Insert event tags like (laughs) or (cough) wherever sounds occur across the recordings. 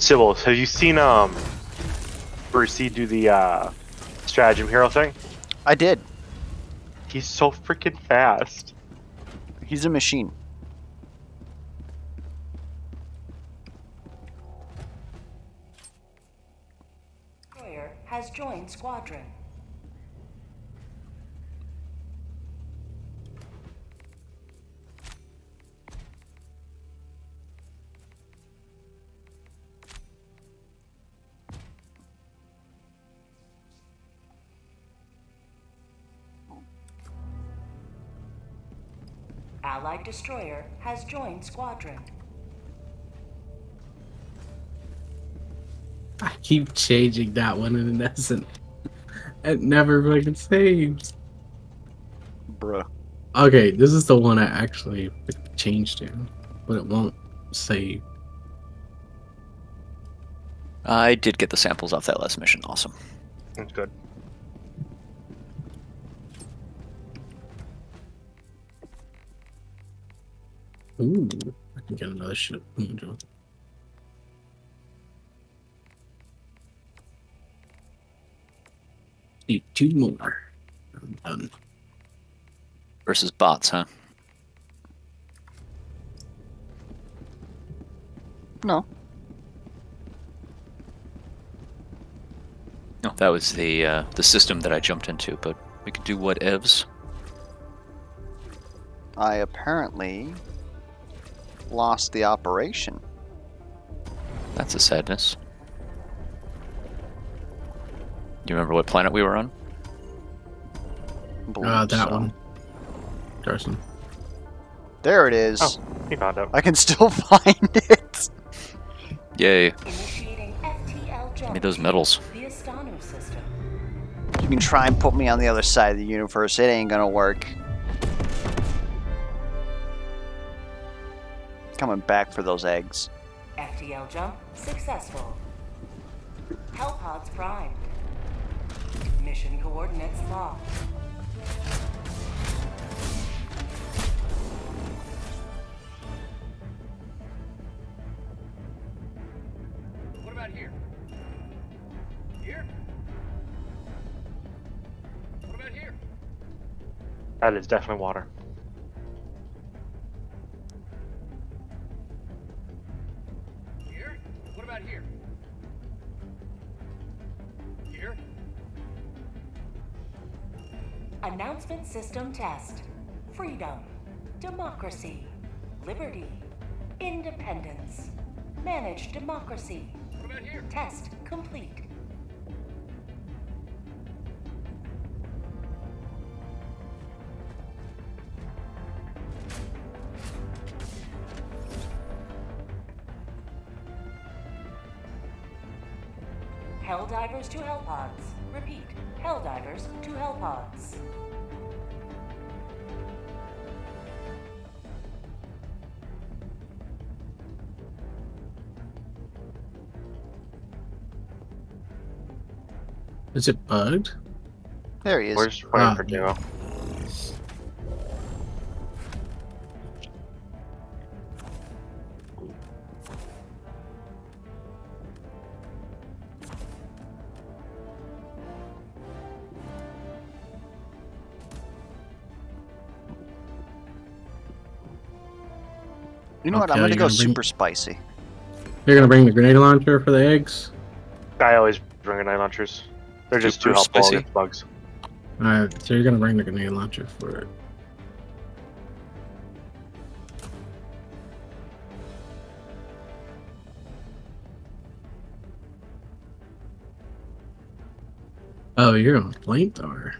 Sybil, have you seen um Brucey do the uh stratagem hero thing? I did. He's so freaking fast. He's a machine. Destroyer has joined squadron. Allied destroyer has joined squadron. I keep changing that one and it doesn't. It never fucking saves. Bruh. Okay, this is the one I actually changed to, but it won't save. I did get the samples off that last mission. Awesome. That's good. Ooh, I can get another ship. Need two more. I'm done. Versus bots, huh? No. No, that was the uh, the system that I jumped into, but we could do whatevs. I apparently lost the operation. That's a sadness. Do you remember what planet we were on? Believe Uh, that so. one. Carson. There it is. Oh, he found out. I can still (laughs) find it. Yay! Initiating FTL. Give me those medals. The Astano system. You can try and put me on the other side of the universe. It ain't gonna work. Coming back for those eggs. FTL jump successful. Hellpods primed. Mission coordinates locked. What about here? Here? What about here? That is definitely water. System test. Freedom. Democracy. Liberty. Independence. Manage democracy. Test complete. Helldivers to Hellpods. Is it bugged? There he is. We're just waiting Ah. for Duo. You know what? I'm gonna go gonna bring- super spicy. You're gonna bring the grenade launcher for the eggs? I always bring grenade launchers. They're just too Super helpful spicy. against bugs. Alright, so you're gonna bring the grenade launcher for it. Oh, you're on flamethrower.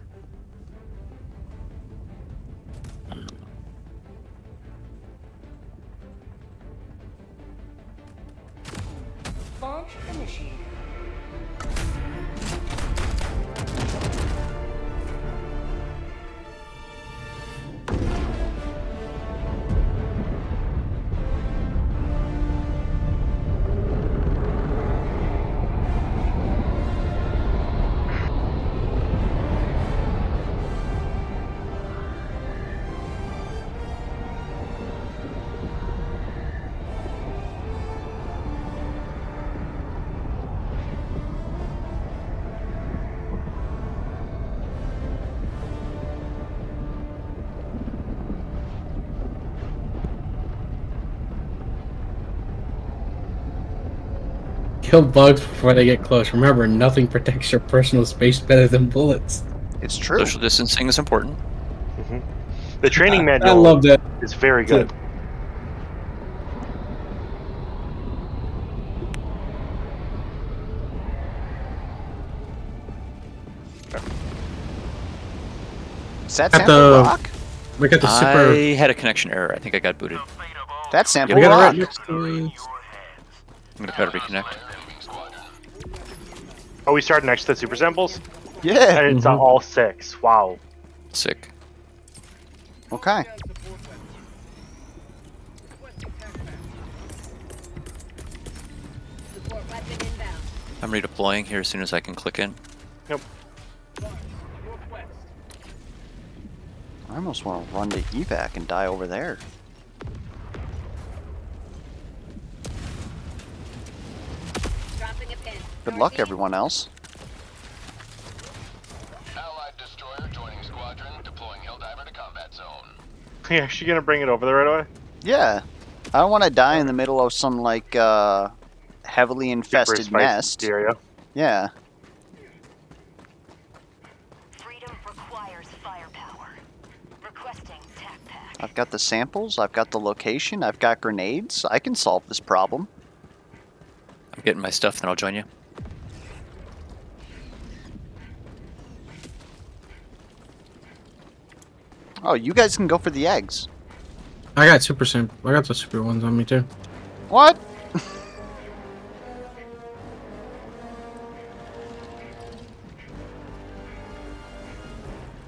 Kill bugs before they get close. Remember, nothing protects your personal space better than bullets. It's true. Social distancing is important. Mm-hmm. The training I, I manual love that. is very good. Is that Sample the- Rock? We got the super. I had a connection error. I think I got booted. That's Sample we got it Rock. right next to. I'm gonna try to reconnect. Oh, we started next to the super samples, Yeah. and it's Mhm. all six. Wow. Sick. Okay. I'm redeploying here as soon as I can click in. Yep. I almost want to run to evac and die over there. Good luck, everyone else. Allied destroyer joining squadron, deploying Helldiver to combat zone. (laughs) Yeah, is she gonna bring it over there right away? Yeah. I don't want to die in the middle of some, like, uh, heavily infested nest. Area. Yeah. Freedom requires firepower. Requesting tac pack. I've got the samples, I've got the location, I've got grenades. I can solve this problem. I'm getting my stuff, then I'll join you. Oh, you guys can go for the eggs. I got super simp. I got the super ones on me too. What?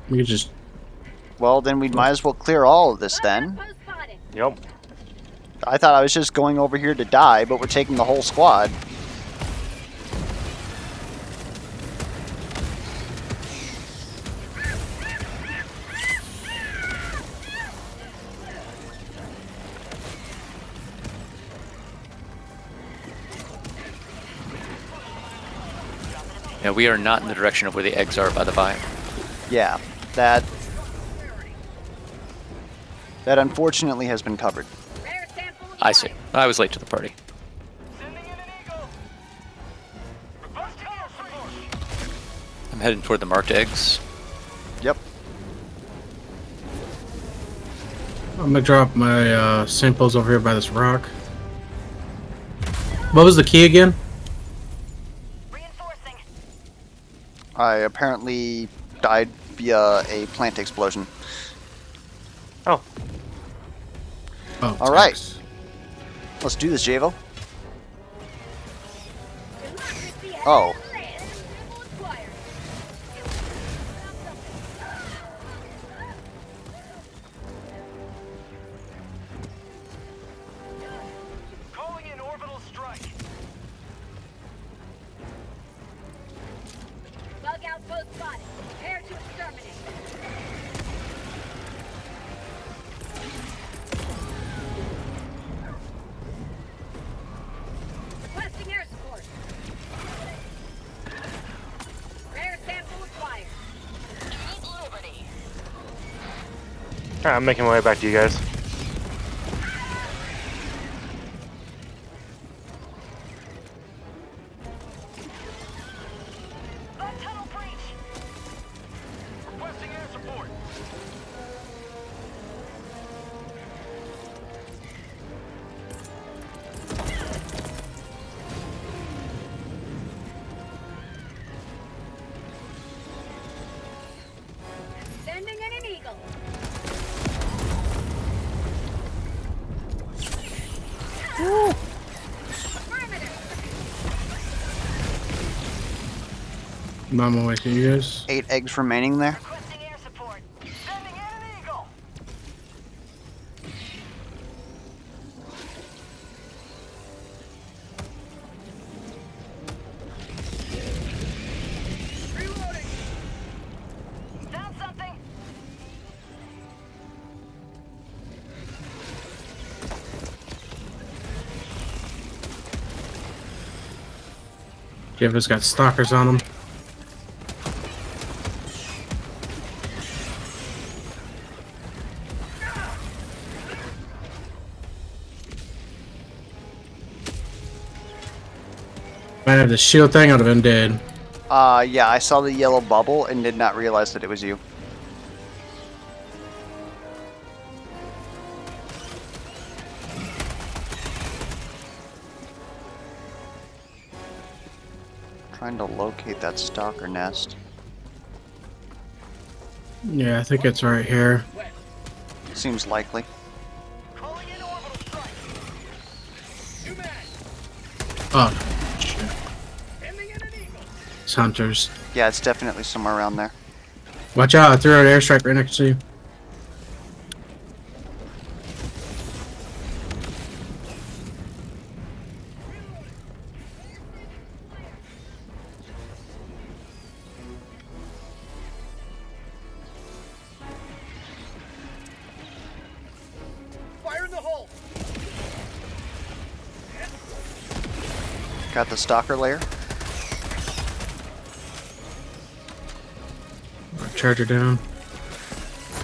We could just. Well, then we might as well clear all of this then. Yep. I thought I was just going over here to die, but we're taking the whole squad. Yeah, we are not in the direction of where the eggs are, by the by. Yeah, that that unfortunately has been covered. I see. I was late to the party. Sending in an eagle. Requesting air support. I'm heading toward the marked eggs. Yep. I'm gonna drop my uh, samples over here by this rock. What was the key again? I apparently died via a plant explosion. Oh, Oh, All right. thanks. Let's do this, JayVo. Oh. I'm making my way back to you guys. I'm on my you guys. Eight eggs remaining there. Requesting air support. Sending in an eagle. Reloading. Found something. JayVo's got stalkers on him. The shield thing, I'd have been dead. Uh, yeah, I saw the yellow bubble and did not realize that it was you. Trying to locate that stalker nest. Yeah, I think it's right here. Seems likely. Calling in orbital strike. New. Oh, It's hunters. Yeah, it's definitely somewhere around there. Watch out, I threw an airstrike right next to you. Fire in the hole. Got the stalker lair. Charger down.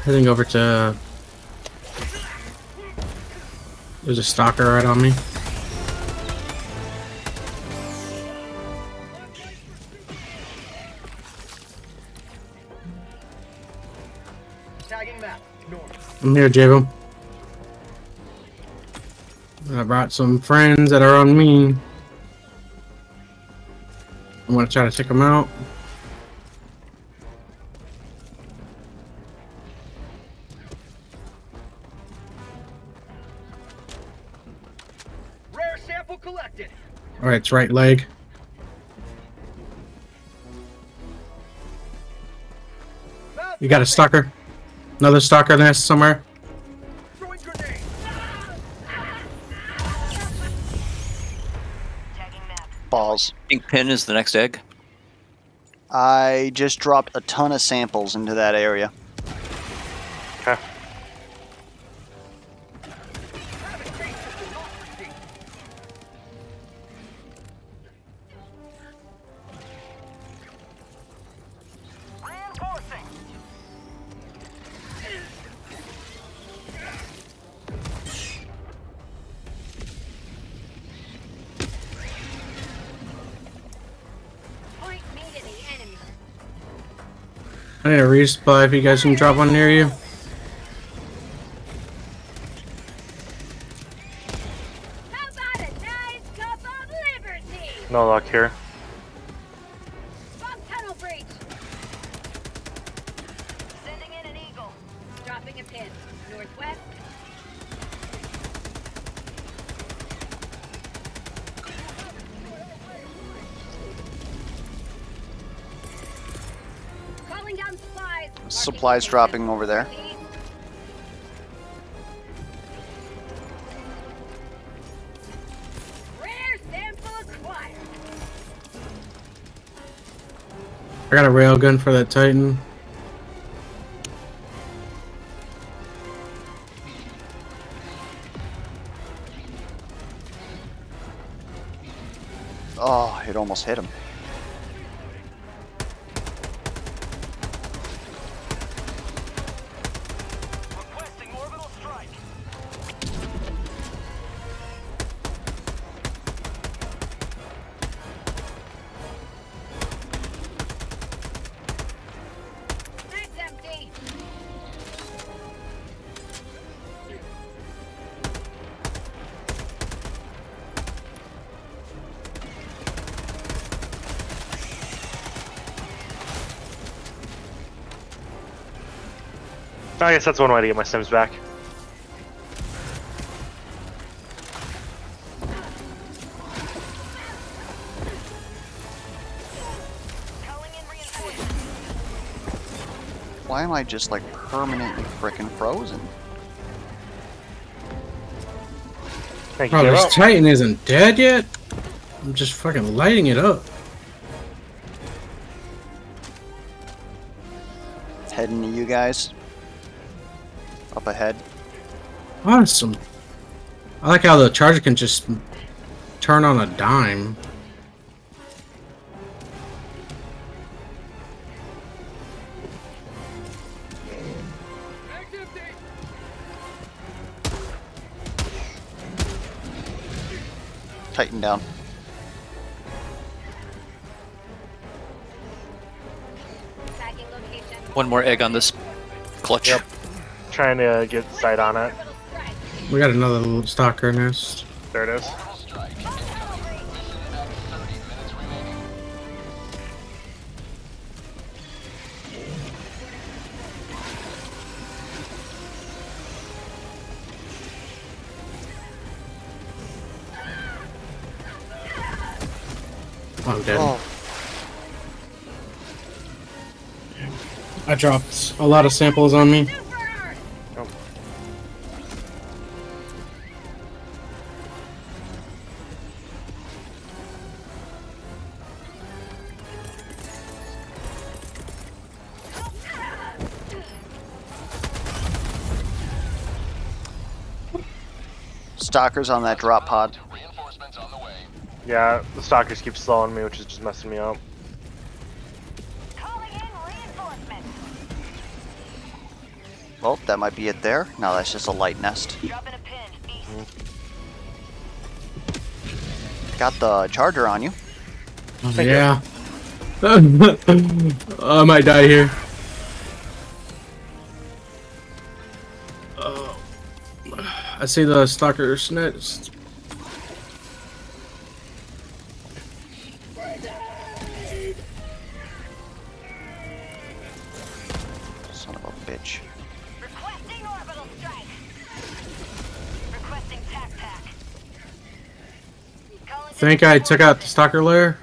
Heading over to. There's a stalker right on me. Tagging map. North. I'm here, Jago. I brought some friends that are on me. I want to try to take them out. It's right leg. You got a stalker? Another stalker nest somewhere? Throwing grenade. Tagging. Balls. Pink pin is the next egg. I just dropped a ton of samples into that area. Resupply if you guys can drop one near you. How about a nice cup of liberty? No luck here. Supplies dropping over there. Northeast. Rare sample acquired. I got a railgun for that Titan. Oh, it almost hit him. Oh, I guess that's one way to get my sims back. Calling in reinforcements. Why am I just like permanently frickin' frozen? Thank you, Oh, this Titan isn't dead yet? I'm just fucking lighting it up. It's heading to you guys ahead. Awesome. I like how the charger can just turn on a dime. Titan down. One more egg on this clutch. Yep. Trying to get sight on it. We got another little stalker nest. There it is. Oh, I'm dead. Oh, I dropped a lot of samples on me. Stalkers on that drop pod. Reinforcements on the way. Yeah, the stalkers keep slowing me, which is just messing me up. Calling in. Well, that might be it there. No, that's just a light nest. A Got the charger on you. yeah. (laughs) I might die here. I see the stalker's nest. Son of a bitch. Requesting orbital strike. Requesting tac tac. Think I took out the stalker lair?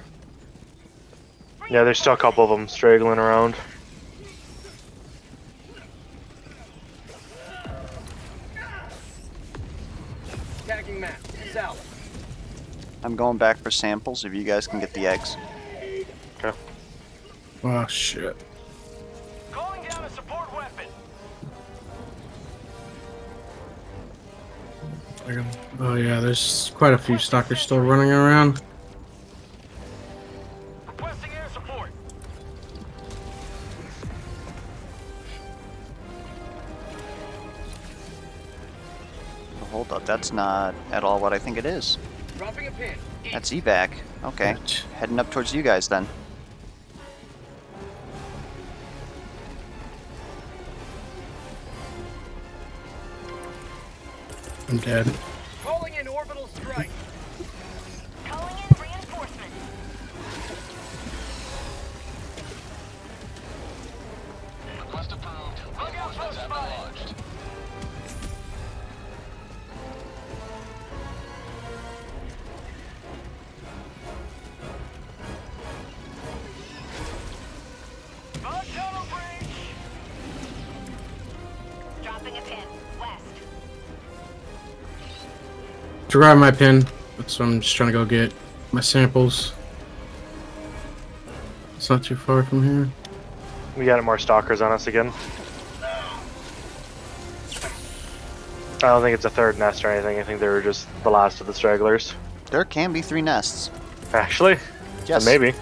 Yeah, there's still a couple of them straggling around. I'm going back for samples if you guys can get the eggs. Okay. Oh shit. Calling down a support weapon. I got- Oh yeah, there's quite a few stalkers still running around. Requesting air support. Oh, hold up, that's not at all what I think it is. Dropping a pin. That's evac. Okay. Heading up towards you guys then. I'm dead. Calling in orbital strike. To grab my pin. So I'm just trying to go get my samples. It's not too far from here. We got more stalkers on us again. I don't think it's a third nest or anything. I think they were just the last of the stragglers. There can be three nests. Actually, Yes. maybe.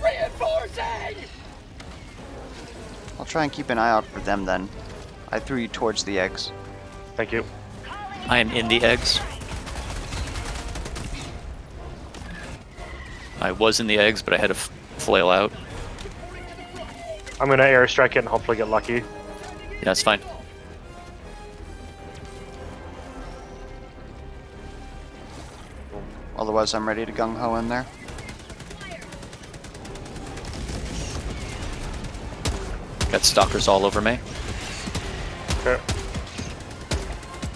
Reinforcing. I'll try and keep an eye out for them then. I threw you towards the eggs. Thank you. I am in the eggs. I was in the eggs, but I had to f- flail out. I'm gonna airstrike it and hopefully get lucky. Yeah, that's fine. Otherwise, I'm ready to gung ho in there. Got stalkers all over me. Okay.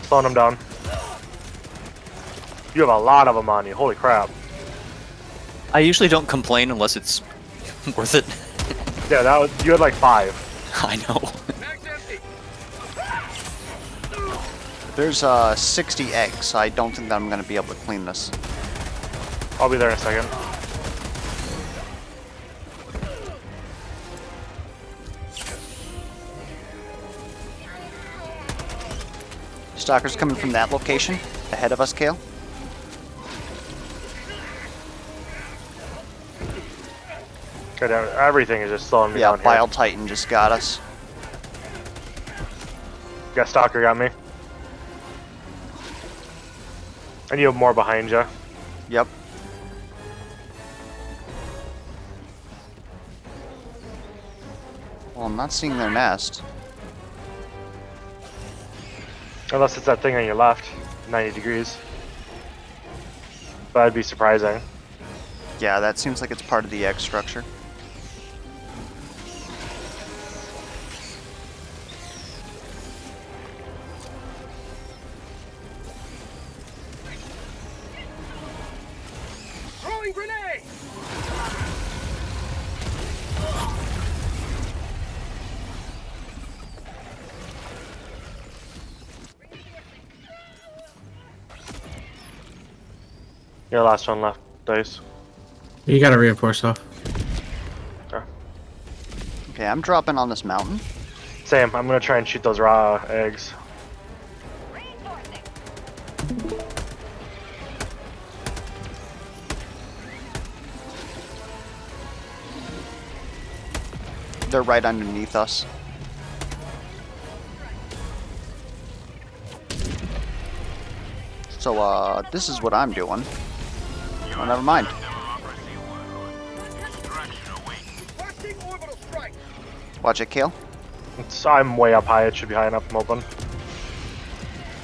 Slowing them down. You have a lot of them on you. Holy crap. I usually don't complain unless it's (laughs) worth it. Yeah, that was. You had like five. (laughs) I know. There's uh 60 eggs. I don't think that I'm gonna be able to clean this. I'll be there in a second. Stalkers coming from that location, ahead of us, Kale. Everything is just slowing me Yeah, down here. Bile Titan just got us. Got stalker got me. And you have more behind you. Yep. Well, I'm not seeing their nest. Unless it's that thing on your left, 90 degrees. But that'd be surprising. Yeah, that seems like it's part of the egg structure. Your last one left, Dice. You gotta reinforce off. Okay, I'm dropping on this mountain. Same, I'm gonna try and shoot those raw eggs. Reinforcing. They're right underneath us. So, uh, this is what I'm doing. Oh, never mind. Requesting orbital strike! Watch it, Kale. It's, I'm way up high, it should be high enough from open.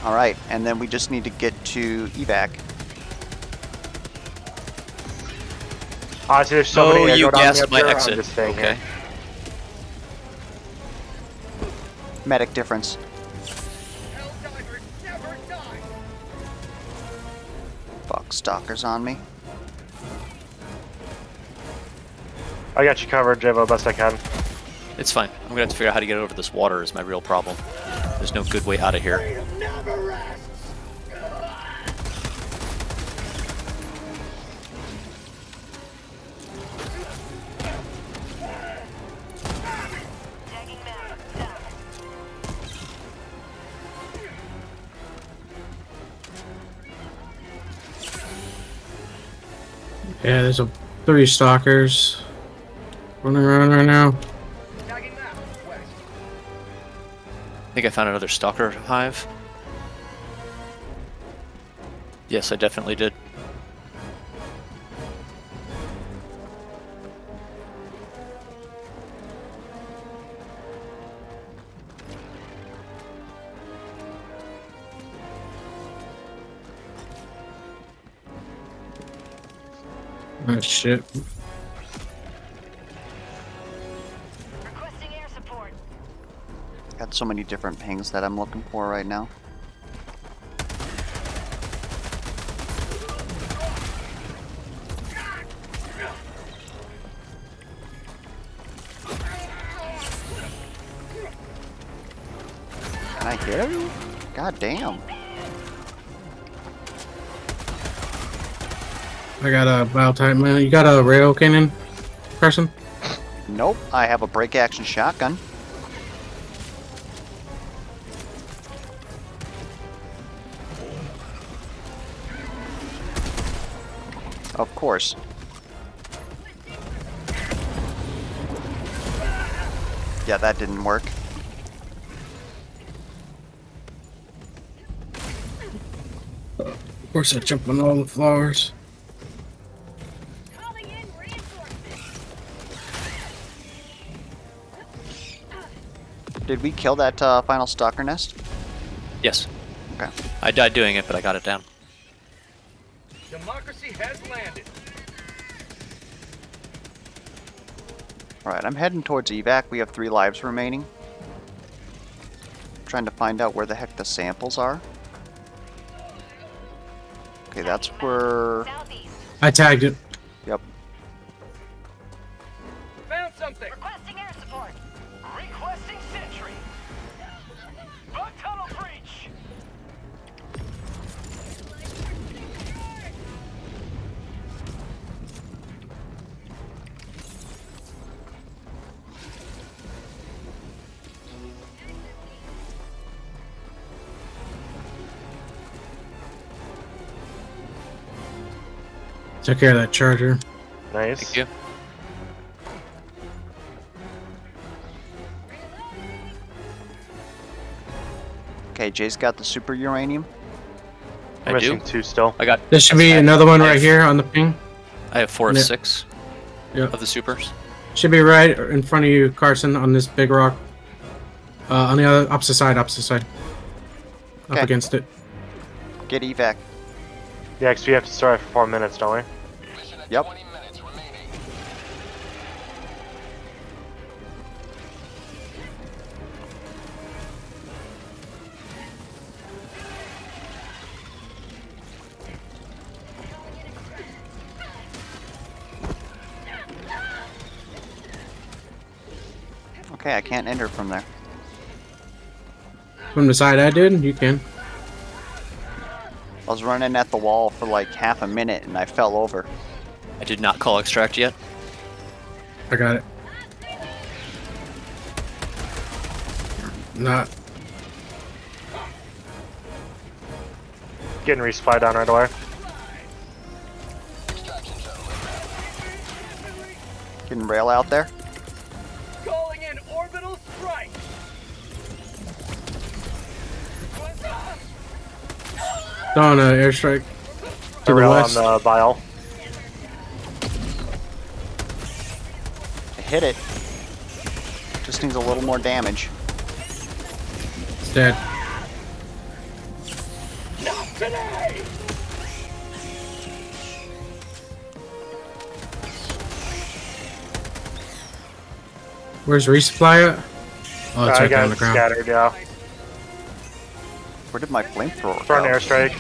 Alright, and then we just need to get to evac. Ah, Honestly, there's so oh, many you Ego down gassed up my there, exit. just Okay. here. Medic difference. Helldivers never die! Fuck, stalkers on me. I got you covered, JayVo, best I can. It's fine. I'm gonna have to figure out how to get over this water is my real problem. There's no good way out of here. Freedom never rests! Tagging map. Done. Yeah, there's a three stalkers running around right now. Tagging map. West. I think I found another stalker hive. Yes, I definitely did. Oh shit. So many different pings that I'm looking for right now. Can I hit him? God damn. I got a battle type man. You got a rail cannon person? Nope, I have a break action shotgun. Course. Yeah, that didn't work. Of course I jump on all the flowers. Calling in reinforcements. Did we kill that uh, final stalker nest? Yes. Okay. I died doing it, but I got it down. Democracy has landed. Alright, I'm heading towards evac. We have three lives remaining. Trying to find out where the heck the samples are. Okay, that's where... I tagged it. Took care of that charger. Nice. Thank you. Okay, Jay's got the super uranium. I'm I do. missing two still. I got. There should be I- another one I right have- here on the ping. I have four of Yeah. six Yeah. of the supers. Should be right in front of you, Carson, on this big rock. Uh, on the other opposite side, opposite side. Up against it. Get evac. Yeah, 'cause we have to start for four minutes, don't we? Mission at Yep. 20 minutes remaining. Okay, I can't enter from there. From the side I did, you can. I was running at the wall for like half a minute and I fell over. I did not call extract yet. I got it. Not. Getting resupply down right away. Getting rail out there. Calling in orbital strike. On uh, airstrike. To the rail on the vial. Hit it. Just needs a little more damage. It's dead. Not today. Where's resupply at? Oh, it's I right there on the ground. scattered, yeah. Where did my flamethrower For an airstrike.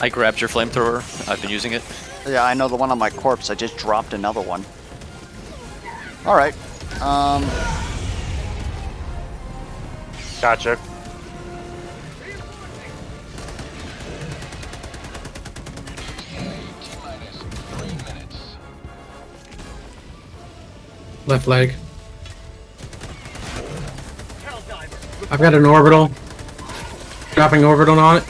I grabbed your flamethrower. I've been using it. Yeah, I know the one on my corpse. I just dropped another one. Alright. Um, Gotcha. T-minus three minutes. Left leg. I've got an orbital. Dropping orbital on it.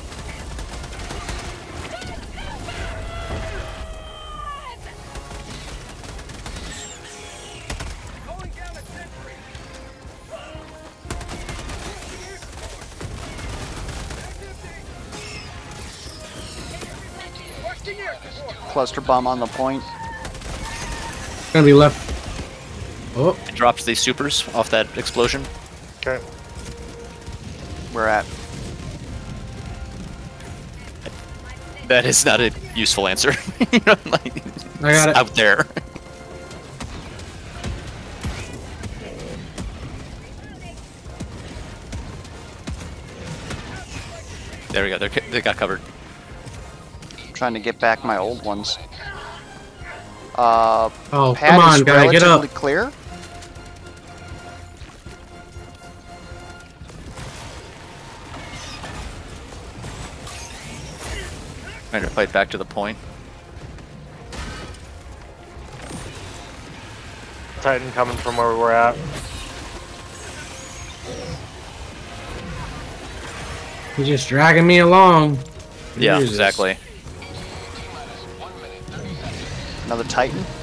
Cluster bomb on the point. Gonna be left. Oh, I dropped these supers off that explosion. Okay. We're at. That is not a useful answer. You know, like, I got it. Out there. There we go. They're, they got covered. Trying to get back my old ones. Uh, Oh, pad come on, is guy, get up. relatively clear. Trying to fight back to the point. Titan coming from where we were at. He's just dragging me along. Yeah, Jesus. exactly. Another Titan.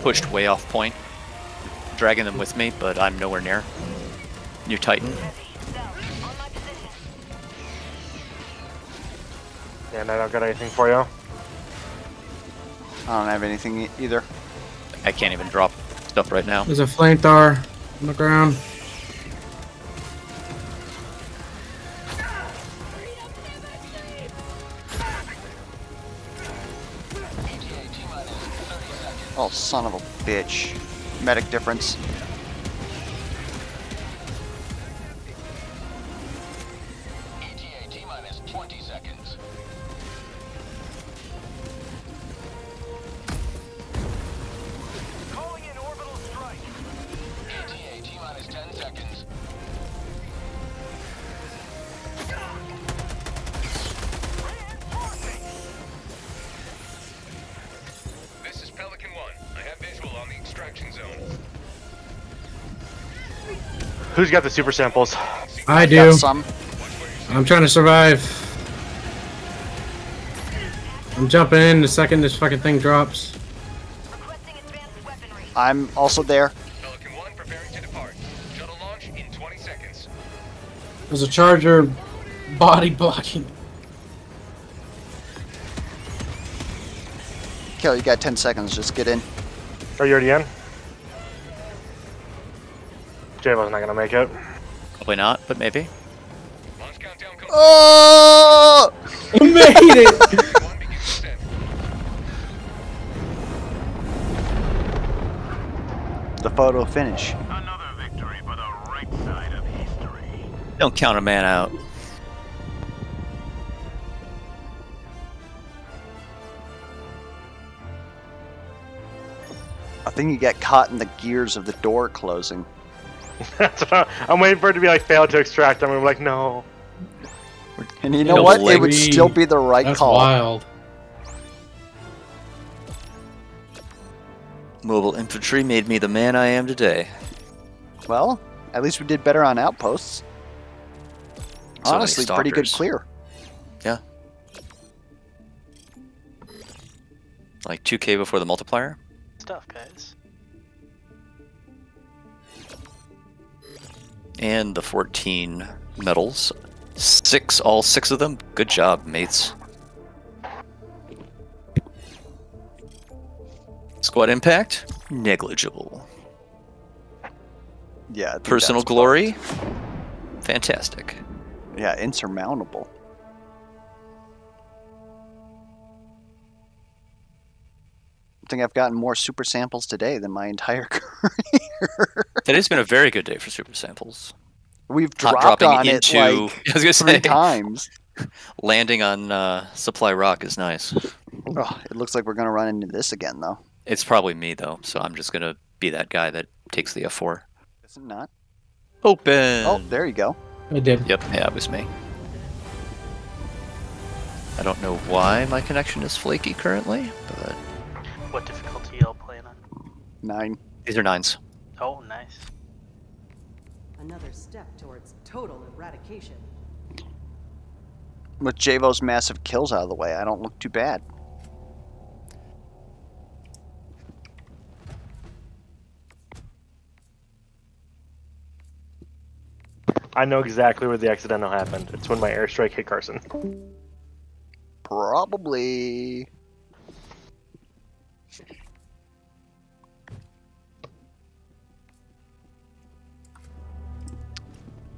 Pushed way off point, dragging them with me, but I'm nowhere near. New Titan. And I don't got anything for you. I don't have anything e- either. I can't even drop stuff right now. There's a flamethrower on the ground. Son of a bitch. Medic difference. Who's got the super samples? I do. Got some. I'm trying to survive. I'm jumping in the second this fucking thing drops. Requesting advanced weaponry. I'm also there. Pelican 1 preparing to depart. Shuttle launch in 20 seconds. There's a charger body (laughs) blocking. Kill, you got 10 seconds. Just get in. Are you already in? JayVo's not gonna make it. Probably not, but maybe. Launch countdown complete. Oh! (laughs) Made it! Pelican 1 begins descent. The photo finish. Another victory for the right side of history. Don't count a man out. I think you get caught in the gears of the door closing. (laughs) That's what I- I'm waiting for it to be like fail to extract. I'm like, no. And you know Double what? It leg. would still be the right That's call. wild. Mobile infantry made me the man I am today. Well, at least we did better on outposts. So Honestly, pretty good clear. Yeah. Like 2k before the multiplier. Stuff, guys. And the 14 medals. Six, all six of them. Good job, mates. Squad impact? Negligible. Yeah. Personal glory? Fantastic. Yeah, insurmountable. Think I've gotten more super samples today than my entire (laughs) career. Today's been a very good day for super samples. We've Not dropped dropping on into. it like (laughs) I was gonna three say times. (laughs) landing on uh, supply rock is nice. Ugh, it looks like we're gonna run into this again, though. It's probably me though, so I'm just gonna be that guy that takes the F4. Is it not? Open. Oh, there you go. I did. Yep, yeah, it was me. I don't know why my connection is flaky currently, but What difficulty y'all playing on? Nine. these are nines. Oh, nice. Another step towards total eradication. With JayVo's massive kills out of the way, I don't look too bad. I know exactly where the accidental happened. It's when my airstrike hit Carson. Probably.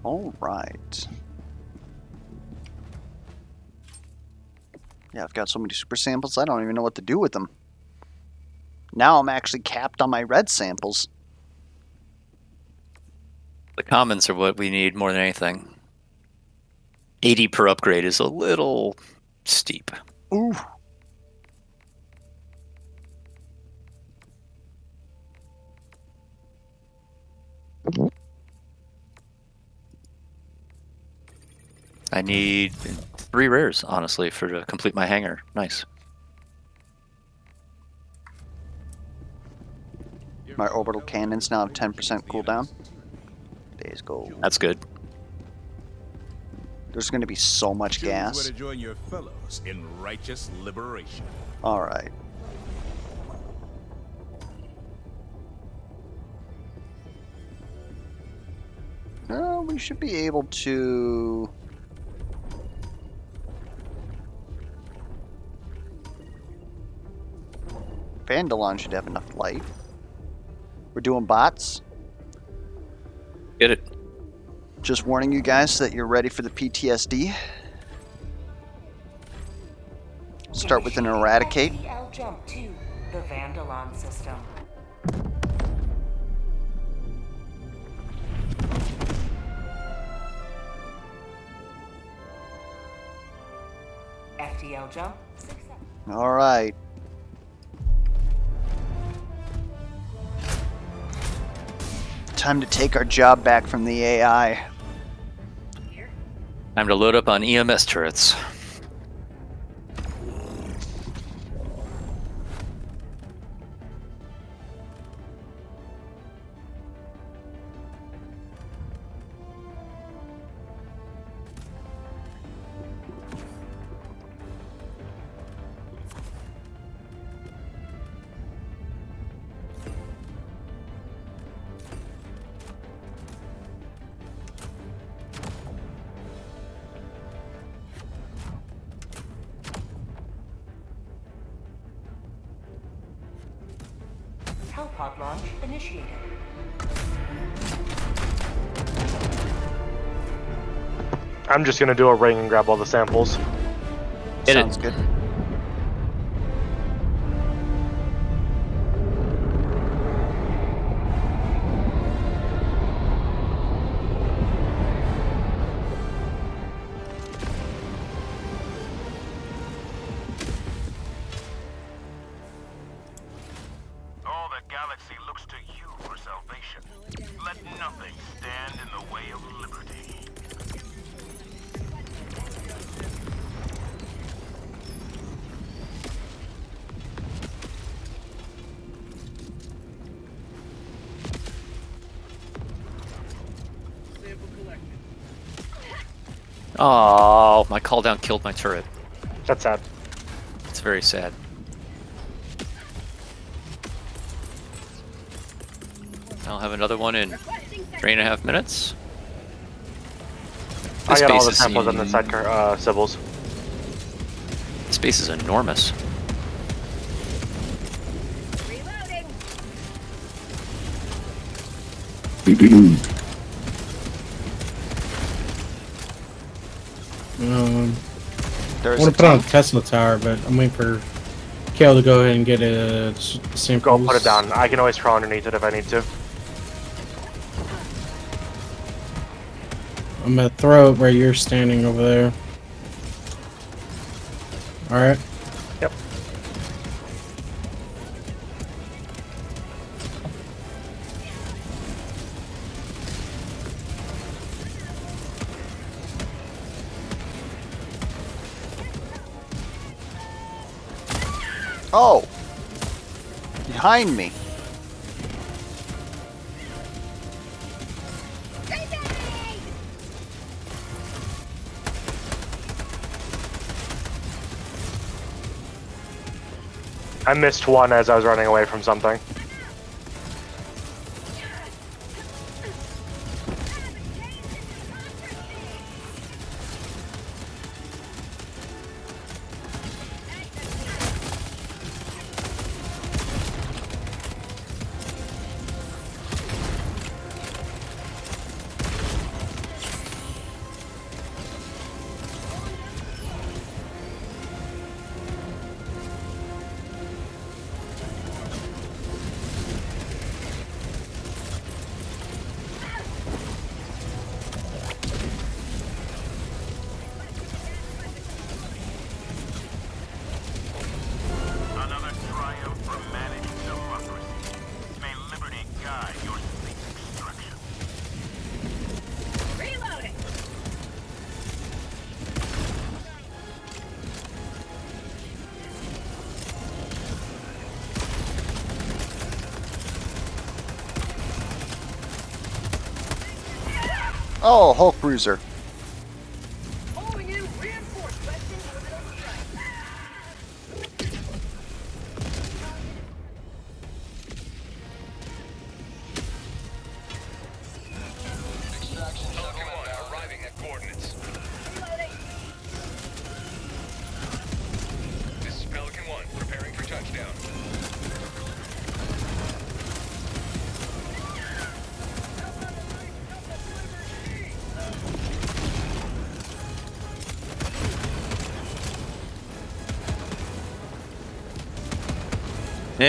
All right. Yeah, I've got so many super samples, I don't even know what to do with them. Now I'm actually capped on my red samples. The commons are what we need more than anything. 80 per upgrade is a little steep. Ooh. I need three rares, honestly, for to complete my hangar. Nice. My orbital cannons now have 10% cooldown. Days go. That's good. There's going to be so much Choose gas. where to join your fellows in righteous liberation. All right. Uh, we should be able to. Vandalon should have enough light. We're doing bots. Get it. Just warning you guys that you're ready for the PTSD. Start with an eradicate. FTL jump to the Vandalon system. FTL jump. All right. Time to take our job back from the AI. Time to load up on EMS turrets. I'm just gonna do a ring and grab all the samples. Hit it. Sounds good. Oh, my call down killed my turret. That's sad. It's very sad. I'll have another one in three and a half minutes. I got all the is samples on the in- side car- uh, Sybils. This base is enormous. Reloading. (clears throat) Um, I There's want a to put on a. Tesla tower, but I'm waiting for Kale to go ahead and get a sample. Go put it down. I can always crawl underneath it if I need to. I'm gonna throw it where you're standing over there. All Oh! Behind me. I missed one as I was running away from something. Oh, Hulk Bruiser.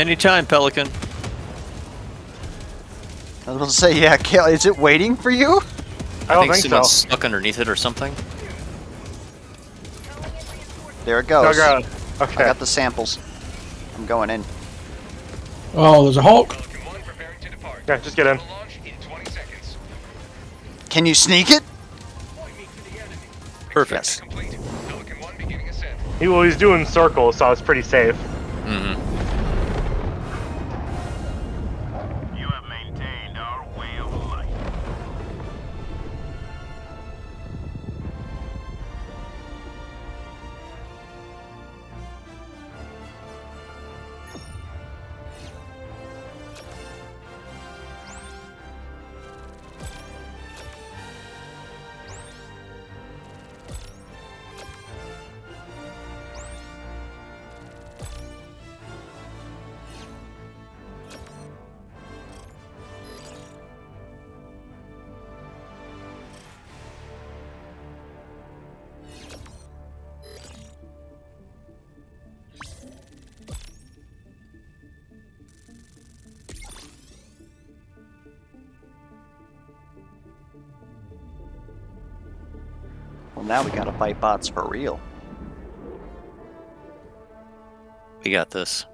Anytime, Pelican. I was going to say, yeah, Kale, is it waiting for you? I don't think, think, someone's so. stuck underneath it or something. There it No, goes. go. I Okay. got the samples. I'm going in. Oh, there's a Hulk. Pelican 1 preparing to depart. Yeah, just get in. Launch in 20 seconds. Can you sneak it? Point me to the enemy. Perfect. Yes. Complete. Pelican 1 beginning ascent. He, well, he's doing circles, so it's pretty safe. Well, now we gotta fight bots for real. We got this.